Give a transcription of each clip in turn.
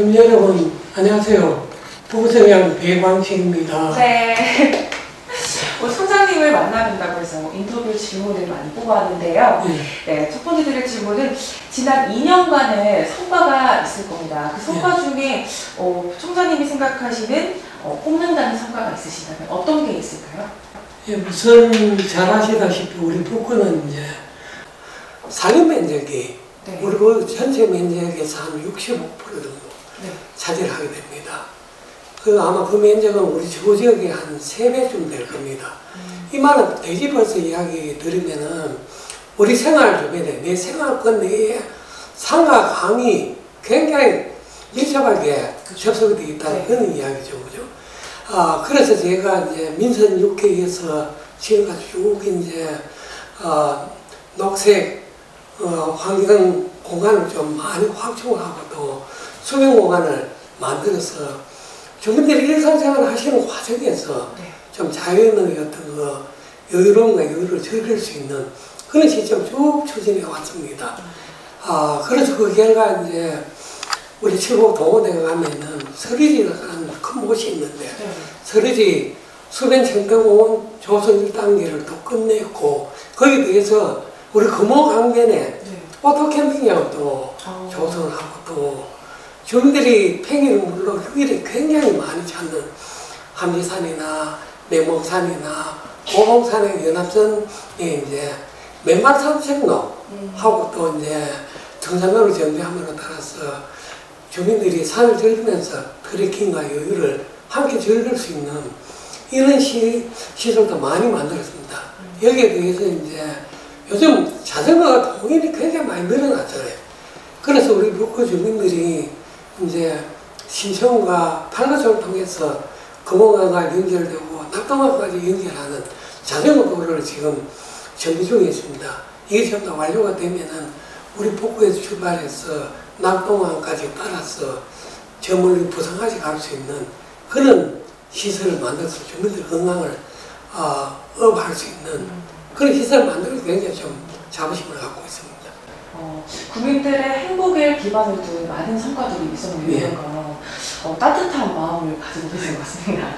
점 여러분 안녕하세요. 부부성향 배광식입니다. 네. 오늘 총장님을 만나본다고 해서 인터뷰 질문을 많이 뽑아왔는데요. 네. 네, 첫 번째 드릴 질문은 지난 2년간의 성과가 있을 겁니다. 그 성과 중에 어, 총장님이 생각하시는 어, 꼽는다는 성과가 있으시다면 어떤 게 있을까요? 예, 우선 잘 아시다시피 우리 북구는 이제 산림 면적이 네. 우리 그 전체 면적에서 한 65% 정도 네. 차지를 하게 됩니다. 그 아마 그 면적은 우리 주 지역의 한 3배쯤 될 겁니다. 음. 이 말은 돼지버스 이야기 들으면은 우리 생활 주변에 내 생활권 내에 산과 강이 굉장히 밀접하게 접속이 되어 있다는 네. 그런 이야기죠. 그죠? 아, 그래서 제가 이제 민선 6회에서 지금까지 쭉 이제, 어, 녹색, 어, 환경 공간을 좀 많이 확충하고 또 수면 공간을 만들어서 주민들이 일상생활 하시는 과정에서 네. 좀 자연의 어떤 그 여유로움과 여유를 즐길 수 있는 그런 시점 쭉 추진해 왔습니다. 아, 그래서 그 결과 이제 우리 칠곡 동호대가 가면은 서리지라는 큰 못이 있는데 네. 서리지 수변 청평공원 조성 1단계를 또 끝냈고 거기에 대해서 우리 금호강변에 네. 오토캠핑장을 또 어. 조성을 하고 또 주민들이 평일은 물론 휴일에 굉장히 많이 찾는 함지산이나 매봉산이나 고봉산의 연합선에 이제 맨발 산책로 음. 하고 또 이제 등산로를 정비함으로 따라서 주민들이 산을 즐기면서 트레킹과 여유를 함께 즐길 수 있는 이런 시, 시설도 많이 만들었습니다. 여기에 대해서 이제 요즘 자전거 통일이 굉장히 많이 늘어났잖아요. 그래서 우리 북구 주민들이 이제 신청과 팔가촌을 통해서 금호강과 연결되고 낙동강까지 연결하는 자전거 도로를 지금 정비 중에 있습니다. 이게 전부 다 완료가 되면은 우리 북구에서 출발해서 낙동강까지 따라서 저 멀리 부산까지 갈 수 있는 그런 시설을 만들어서 주민들 건강을 어, 업할 수 있는 그런 시설을 만들어서 굉장히 좀 자부심을 갖고 있습니다. 어, 국민들의 행복에 기반을 둔 많은 성과들이 있었는데요. 네. 어, 따뜻한 마음을 가지고 계신 것 같습니다.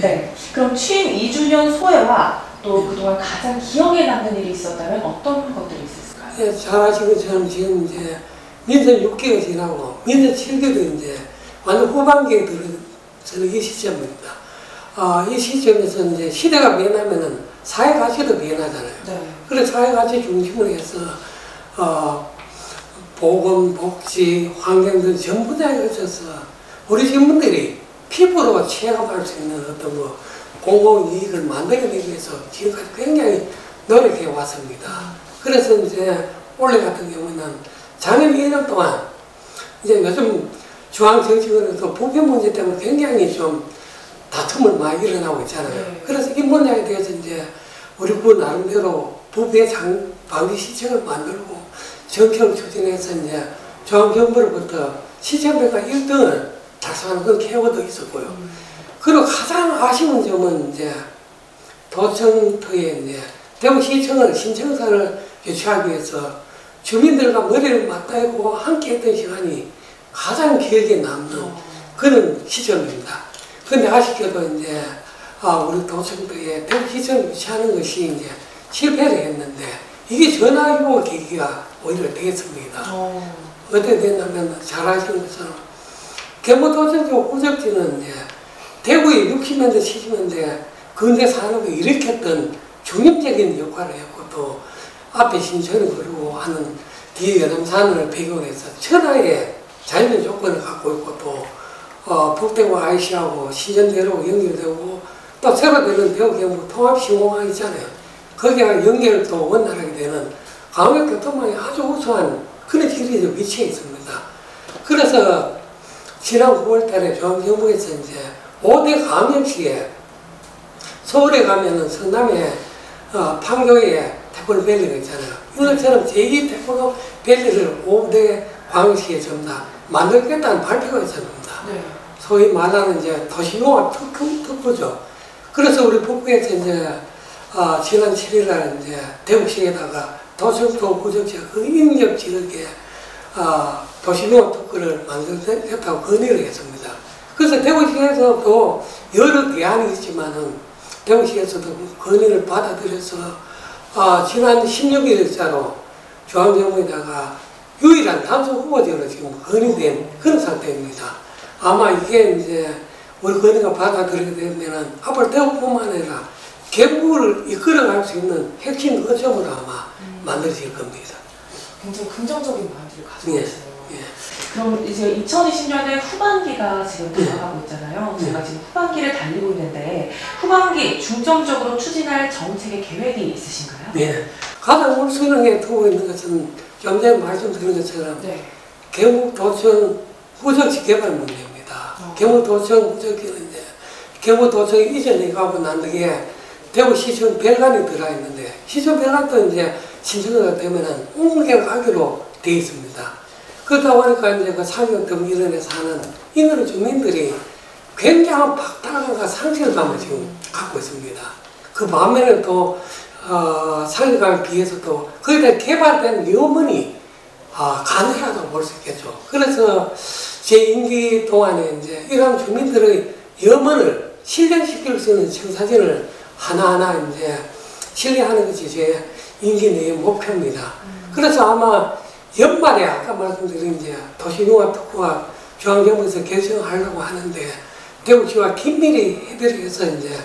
네. 그럼 취임 2주년 소회와 또 그동안 가장 기억에 남는 일이 있었다면 어떤 것들이 있었을까요? 예, 잘 아시는 것처럼 지금 이제 민선 6개가 지나고 민선 7개도 이제 완전 후반기에 들어서는 이 시점입니다. 아, 이 시점에서 이제 시대가 변하면은 사회 가치도 변하잖아요. 네. 그래서 사회 가치 중심으로 해서 어, 보건, 복지, 환경 등 전부 다 걸쳐서 우리 시민들이 피부로 체감할 수 있는 어떤 뭐 공공 이익을 만들어내기 위해서 지금까지 굉장히 노력해 왔습니다. 그래서 이제 올해 같은 경우는 작년 1년 동안 이제 요즘 중앙정치권에서 부패 문제 때문에 굉장히 좀 다툼을 많이 일어나고 있잖아요. 네. 그래서 이 문제에 대해서 이제 우리 군 나름대로 부패 장, 방지 시청을 만들고 정책을 추진해서 이제 중앙정부로부터 시청배가 1등을 달성하는 그런 케어도 있었고요. 그리고 가장 아쉬운 점은 이제 도청터에 이제 대구시청을 신청사를 유치하기 위해서 주민들과 머리를 맞대고 함께 했던 시간이 가장 기억에 남는 그런 시점입니다. 근데 아쉽게도 이제 아, 우리 도청도에 대구시청을 유치하는 것이 이제 실패를 했는데 이게 전화위복 계기가 오히려 되겠습니다. 어, 어떻게 됐냐면 잘 아시는 것처럼 경부도청쪽 후적지는 이제 대구의 60년대 70년대 근대 산업을 일으켰던 중립적인 역할을 했고 또 앞에 신천을 그리고 하는 뒤에 연암산을 배경으로 해서 천하의 자연의 조건을 갖고 있고 또 어, 북대구 IC하고 신전대로 연결되고 또 새로 되는 대구 경북 통합 시공항 있잖아요. 거기와 연결 또 원활하게 되는 광역 교통망이 아주 우수한 그런 길이 위치해 있습니다. 그래서 지난 9월 달에 중앙정부에서 이제 5대 광역시에 서울에 가면은 성남에 어, 판교에 태권밸리가 있잖아요. 이것처럼 제2 태권 밸리를 5대 광역시에 전부 다 만들겠다는 발표가 있었습니다. 네. 소위 말하는 이제 도시용합 특, 특구죠. 그래서 우리 북부에서 이제 어, 지난 7일 날 이제 대구시에다가 구적지가 그 인접 지역에 아, 도시농업 특구를 만들겠다고 건의를 했습니다. 그래서 대구시에서도 여러 대안이 있지만은 대구시에서도 건의를 받아들여서 아, 지난 16일자로 중앙정부에다가 유일한 단수 후보자로 지금 건의된 그런 상태입니다. 아마 이게 이제 우리 건의가 받아들이게 되면은 앞으로 대구뿐만 아니라 개국을 이끌어갈 수 있는 핵심 거점으로 아마 만들어질 겁니다. 굉장히 긍정적인 마인드를 가지고 예, 계세요. 예. 그럼 이제 2020년에 후반기가 지금 다가가고 있잖아요. 제가 지금 후반기를 달리고 있는데 후반기 중점적으로 추진할 정책의 계획이 있으신가요? 네. 가장 우선하게 두고 있는 것은 좀 전에 말씀드린 것처럼 네. 경북도청 후적지 개발 문제입니다. 어. 경북도청 후적지는 이제 경북도청 이전에 가고 난 뒤에 대구시청 별관이 들어있는데 시청 별관도 이제 신청가 되면은 옮겨가기로 되어 있습니다. 그러다 보니까 이제 그 상경 등기론에 사는 인근 주민들이 굉장한 박탈감과 상실감을 지금 갖고 있습니다. 그 반면에 또 어, 상실감에 비해서도 거기다 개발된 염원이 아, 가능하다고 볼 수 있겠죠. 그래서 제 임기 동안에 이제 이런 주민들의 염원을 실현시킬 수 있는 청사진을 하나하나 이제 실현하는 것이 제 내의 목표입니다. 그래서 아마 연말에 아까 말씀드린 이제 도시융합 특구가 중앙정부에서 결정하려고 하는데 대구시와 긴밀히 협력해서 이제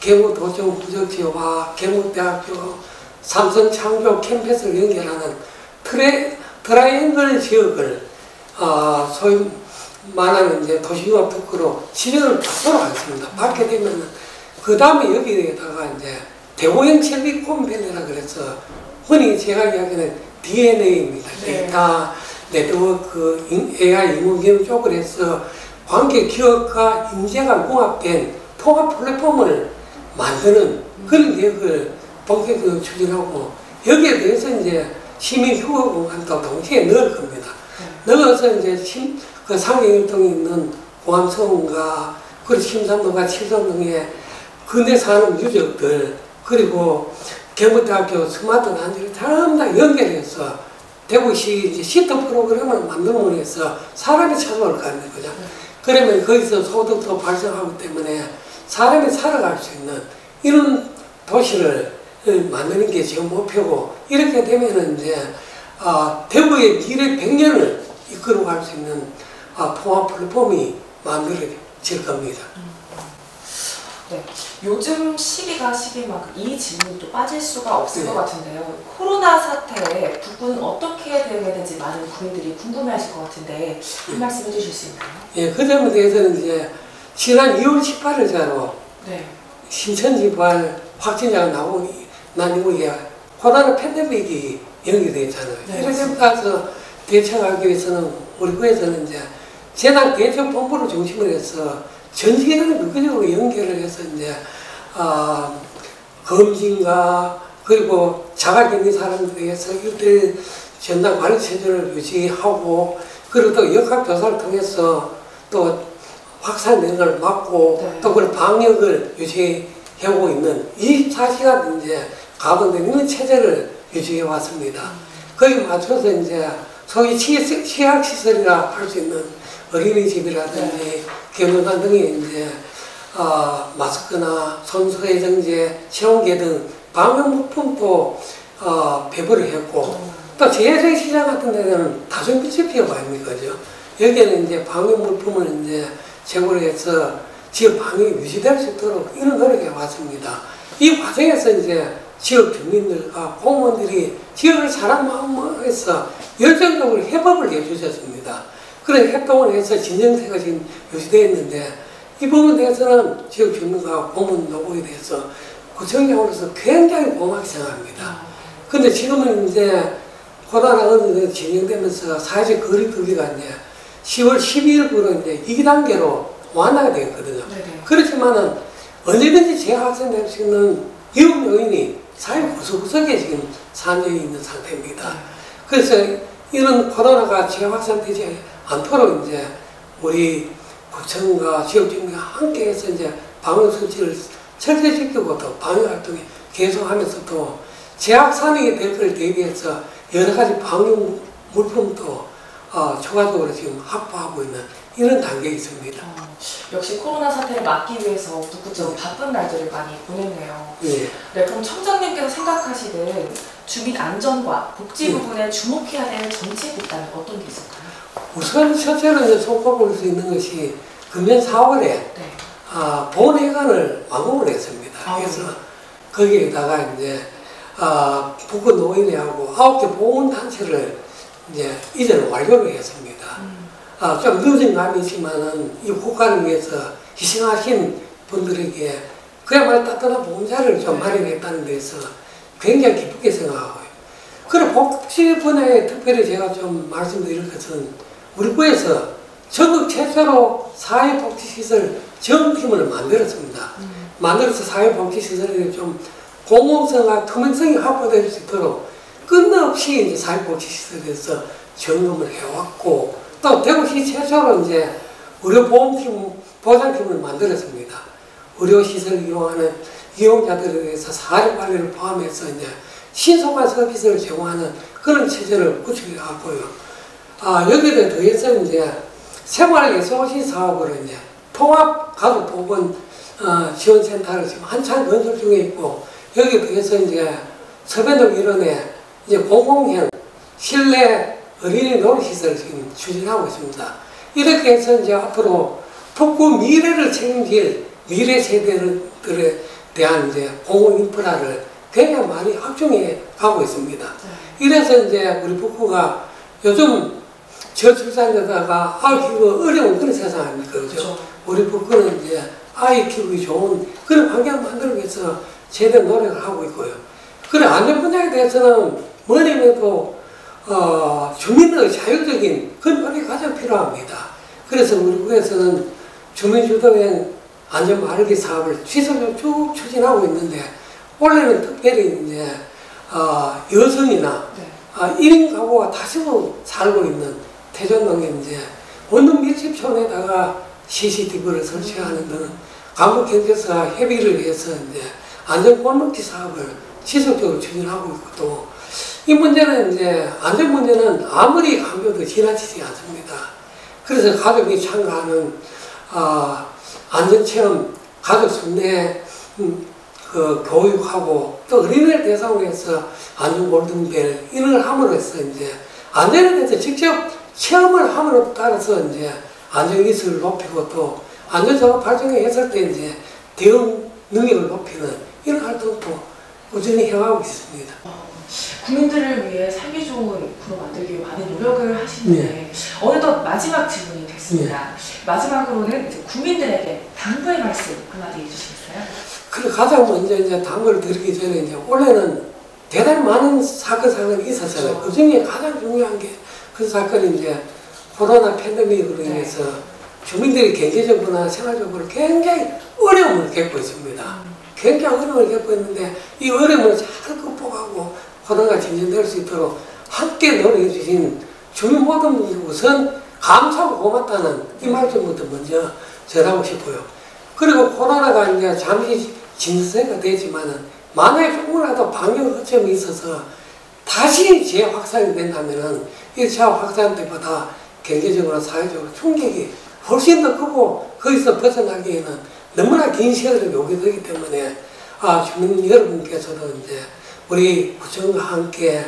경북도청 후적지와 경북대학교 삼성 창조 캠퍼스를 연결하는 트레, 트라이앵글 지역을 어, 소위 말하는 이제 도시융합 특구로 지정을 받도록 하겠습니다. 받게 되면은 그 다음에 여기에다가 이제 대구형 실리콘 밸리라 그래서 흔히 제가 이야기하는 DNA입니다. 네. 데이터 네트워크 인- AI 인공지능 쪽을 해서 관계 기업과 인재가 융합된 통합 플랫폼을 만드는 그런 계획을 본격적으로 추진하고 여기에 대해서 이제 시민 휴거 공간도 동시에 넣을 겁니다. 넣어서 이제 심, 그 상경일동에 있는 고암성과 그리고 심산동과 칠성동의 근대 산업 유적들 그리고 경북대학교 스마트 단지를 전부 다 연결해서 대구시 이제 시트 프로그램을 만들어 해서 사람이 찾아올 거 아닙니까? 그죠? 그러면 거기서 소득도 발생하기 때문에 사람이 살아갈 수 있는 이런 도시를 어, 만드는 게 지금 목표고 이렇게 되면은 이제 아, 대구의 미래 100년을 이끌어 갈 수 있는 아, 통합 플랫폼이 만들어질 겁니다. 네. 요즘 시기가 시기만큼 이 질문이 또 빠질 수가 없을 네. 것 같은데요. 코로나 사태에 북구는 어떻게 대응해야 되는지 많은 국민들이 궁금해하실 것 같은데 한 말씀 해주실 수 있나요? 예, 그 점에 대해서는 이제 지난 2월 18일자로 네. 신천지발 확진자가 나오니 난 이후에 코로나 팬데믹이 연기되잖아요. 네, 이런 점 따라서 대처하기 위해서는 우리 구에서는 이제 재난 대처 본부를 중심으로 해서 전 지역을 극적으로 연결을 해서 이제 아, 검진과 그리고 자가 격리 사람들에 의해서 일대 전담 관리 체제를 유지하고 그리고 또 역학 조사를 통해서 또 확산되는 걸 막고 네. 또 그런 방역을 유지하고 있는 24시간 이제 가동되는 체제를 유지해 왔습니다. 거기에 맞춰서 이제 소위 취- 취약시설이라 할 수 있는 어린이집이라든지 경로관 등에 이제 어, 마스크나 손수해정제, 체온계 등 방역물품도 어, 배부를 했고 또 재래시장 같은 데는 다중밀집피가 아닙니까? 죠 여기에는 이제 방역물품을 이제 제공을 해서 지역 방역이 유지될 수 있도록 이런 노력해 왔습니다. 이 과정에서 이제 지역 주민들과 공무원들이 지역을 사람 마음에서 열정적으로 협업을 해주셨습니다. 그런 협동을 해서 진정세가 지금 유지되어 있는데 이 부분에 대해서는 지역 주민과 공무원 노고에 대해서 구청장으로서 굉장히 고맙게 생각합니다. 근데 지금은 이제 코로나가 어느 정도 진행되면서 사회적 거리두기가 이제 10월 12일부로 이제 2단계로 완화가 되었거든요. 네네. 그렇지만은 언제든지 재확산될 수 있는 위험 요인이 사회 구석구석에 지금 산재해 있는 상태입니다. 그래서 이런 코로나가 재확산되지 않도록 이제 우리 구청과 지역주민과 함께 해서 이제 방역 수치를 철저시키고 또 방역 활동에 계속하면서 또 재확산이 될 것을 대비해서 여러 가지 방역 물품도 어, 추가적으로 지금 확보하고 있는 이런 단계에 있습니다. 어, 역시 코로나 사태를 막기 위해서 북구청 바쁜 날들을 많이 보냈네요. 예. 네, 그럼 청장님께서 생각하시는 주민 안전과 복지 네. 부분에 주목해야 될 정책 있다면 어떤 게 있을까요? 우선 첫째로 이제 손꼽을 수 있는 것이 금년 4월에 네. 아, 보훈회관을 완공을 했습니다. 아, 그래서 거기에다가 이제 아, 북구 노인회하고 아홉 개 보훈단체를 이제 이전을 완료를 했습니다. 음, 아, 좀 늦은 감이 있지만은 이 국가를 위해서 희생하신 분들에게 그야말로 따뜻한 봉사를 좀 마련했다는 데서 굉장히 기쁘게 생각하고요. 그리고 복지 분야에 특별히 제가 좀 말씀드릴 것은 우리 구에서 전국 최초로 사회복지시설 정팀을 만들었습니다. 음, 만들어서 사회복지시설이 좀 공공성과 투명성이 확보될 수 있도록 끝없이 이제 사회복지시설에서 점검을 해왔고 또 대구시 최초로 이제 의료보험팀 보장팀을 만들었습니다. 의료시설 이용하는 이용자들에 대해서 사례 관리를 포함해서 이제 신속한 서비스를 제공하는 그런 체제를 구축해 왔고요. 아, 여기에 더해서 이제 생활예술시 사업으로 이제 통합가족보건 어, 지원센터를 지금 한참 건설 중에 있고 여기에 더해서 이제 서변동 일원에 이제 공공형 실내 어린이 놀이시설을 지금 추진하고 있습니다. 이렇게 해서 이제 앞으로 북구 미래를 책임질 미래 세대들에 대한 이제 공공 인프라를 굉장히 많이 확충해 가고 있습니다. 네. 이래서 이제 우리 북구가 요즘 저출산자가 아이 키우기 어려운 그런 세상 아닙니까? 그죠? 그렇죠. 우리 북구는 이제 아이 키우기 좋은 그런 환경 만들기 위해서 제대로 노력을 하고 있고요. 그래 안전 분야에 대해서는 뭐냐면도 어, 주민의 자율적인 그런 노력이 가장 필요합니다. 그래서 우리 구에서는 주민주도형 안전 마르기 사업을 지속적으로 쭉 추진하고 있는데 올해는 특별히 이제 어, 여성이나 네. 아, 1인 가구가 다시고 살고 있는 태전동에 이제 원룸 밀집촌에다가 CCTV를 설치하는 등은 강북경제서가 협의를 해서 이제 안전골목지 사업을 지속적으로 추진하고 있고 또 이 문제는 이제 안전 문제는 아무리 강조도 지나치지 않습니다. 그래서 가족이 참가하는 어, 안전체험 가족 순례 음, 그 교육하고 또 어린이를 대상으로 해서 안전 골든벨 이런 걸 함으로써 이제 안전에 대해서 직접 체험을 함으로 따라서 이제 안전 기술을 높이고 또 안전 작업 발전에 했을 때 이제 대응 능력을 높이는 이런 활동도 꾸준히 해가고 있습니다. 어, 국민들을 위해 살기 좋은 구로 만들기 위해 많은 노력을 하시는데 네. 어느덧 마지막 질문이 됐습니다. 마지막으로는 이제 국민들에게 당부의 말씀 한마디 해주시겠어요? 그래 가장 먼저 이제 당부를 드리기 전에 이제 올해는 대단히 많은 사건 사건이 있었잖아요. 그렇죠. 그 중에 가장 중요한 게 그 사건이 이제 코로나 팬데믹으로 네. 인해서 주민들이 경제적으로나 생활적으로 굉장히 어려움을 겪고 있습니다. 굉장히 어려움을 겪고 있는데 이 어려움을 잘 극복하고 코로나가 진전될 수 있도록 함께 노력해 주신 주민 모든 분들 우선 감사하고 고맙다는 이 말씀부터 먼저 전하고 싶고요. 그리고 코로나가 이제 잠시 진정세가 되지만은 만약에 조금이라도 방역 허점이 있어서 다시 재확산이 된다면은 1차 확산 때보다 경제적으로 사회적으로 충격이 훨씬 더 크고 거기서 벗어나기에는 너무나 긴 시간을 요구되기 때문에 아 주민 여러분께서도 이제 우리 구청과 함께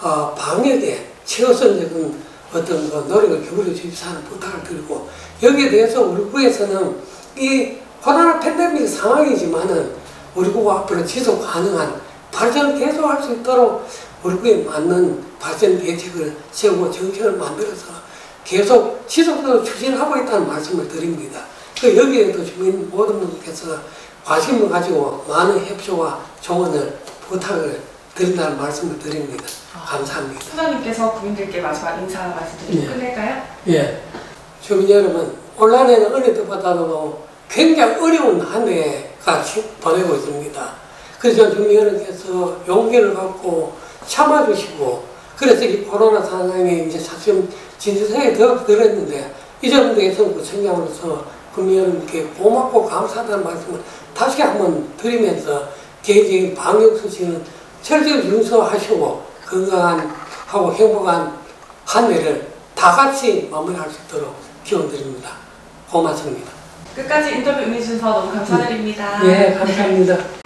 어, 방역에 최우선적인 어떤 그 노력을 기울여 주십사 하는 부탁을 드리고 여기에 대해서 우리 구에서는 이 코로나 팬데믹 상황이지만은 우리 구가 앞으로 지속 가능한 발전을 계속할 수 있도록 우리 구에 맞는 발전 대책을 세우고 정책을 만들어서 계속 지속적으로 추진하고 있다는 말씀을 드립니다. 그 여기에도 주민 모든 분께서 관심을 가지고 많은 협조와 조언을 부탁을 드린다는 말씀을 드립니다. 감사합니다. 소장님께서 국민들께 마지막 인사 말씀 드리고 네. 끝낼까요? 예. 주민 여러분, 올 한해는 어느 때보다도 굉장히 어려운 한 해가 치- 보내고 있습니다. 그래서 주민 여러분께서 용기를 갖고 참아주시고, 그래서 이 코로나 상황에 이제 사실 진지하게 들었는데, 이 점에 대해서는 구청장으로서 국민 여러분께 고맙고 감사하다는 말씀을 다시 한번 드리면서 개인적인 방역 수칙은 철저히 준수하시고 건강한 하고 행복한 한 해를 다 같이 마무리할 수 있도록 기원 드립니다. 고맙습니다. 끝까지 인터뷰 응해주셔서 너무 감사드립니다. 예, 감사합니다.